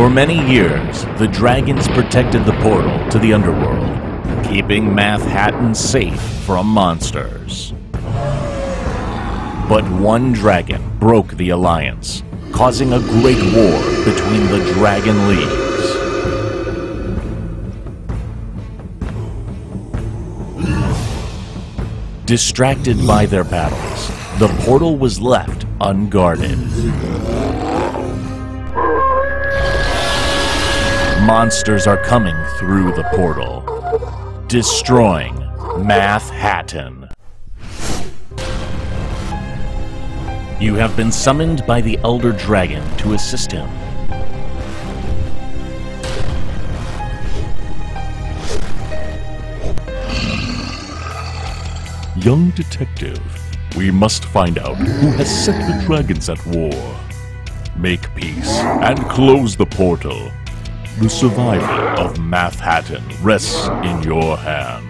For many years, the dragons protected the portal to the underworld, keeping Manhattan safe from monsters. But one dragon broke the alliance, causing a great war between the Dragon Leagues. Distracted by their battles, the portal was left unguarded. Monsters are coming through the portal, destroying Manhattan. You have been summoned by the Elder Dragon to assist him. Young detective, we must find out who has set the dragons at war. Make peace and close the portal. The survival of Manhattan rests in your hands.